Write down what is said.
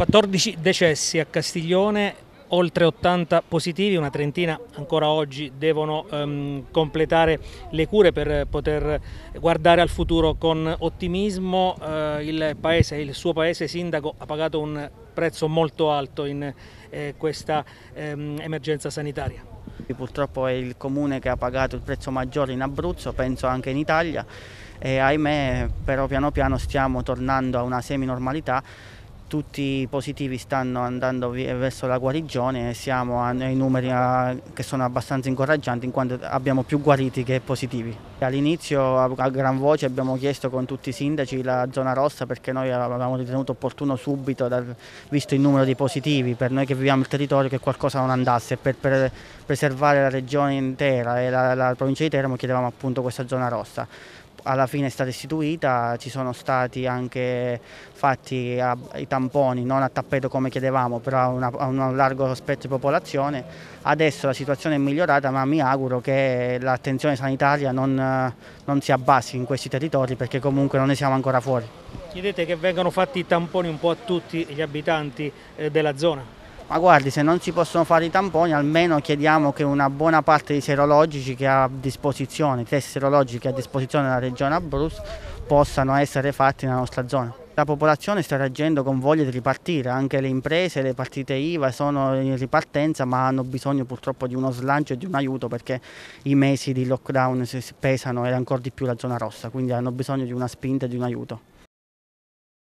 14 decessi a Castiglione, oltre 80 positivi, una trentina ancora oggi devono um, completare le cure per poter guardare al futuro con ottimismo. Uh, il paese, il suo paese sindaco ha pagato un prezzo molto alto in eh, questa um, emergenza sanitaria. Purtroppo è il comune che ha pagato il prezzo maggiore in Abruzzo, penso anche in Italia e ahimè però piano piano stiamo tornando a una semi-normalità tutti i positivi stanno andando verso la guarigione e siamo ai numeri che sono abbastanza incoraggianti in quanto abbiamo più guariti che positivi. All'inizio a gran voce abbiamo chiesto con tutti i sindaci la zona rossa perché noi avevamo ritenuto opportuno subito, visto il numero di positivi, per noi che viviamo il territorio che qualcosa non andasse, per, per preservare la regione intera e la, la provincia di Teramo chiedevamo appunto questa zona rossa alla fine è stata istituita, ci sono stati anche fatti a, i tamponi, non a tappeto come chiedevamo, però a, una, a un largo spettro di popolazione. Adesso la situazione è migliorata, ma mi auguro che l'attenzione sanitaria non, non si abbassi in questi territori perché comunque non ne siamo ancora fuori. Chiedete che vengano fatti i tamponi un po' a tutti gli abitanti eh, della zona? Ma guardi se non si possono fare i tamponi almeno chiediamo che una buona parte dei serologici che ha a disposizione, test serologici a disposizione della regione Abruzzo possano essere fatti nella nostra zona. La popolazione sta reagendo con voglia di ripartire, anche le imprese, le partite IVA sono in ripartenza ma hanno bisogno purtroppo di uno slancio e di un aiuto perché i mesi di lockdown pesano e ancora di più la zona rossa, quindi hanno bisogno di una spinta e di un aiuto.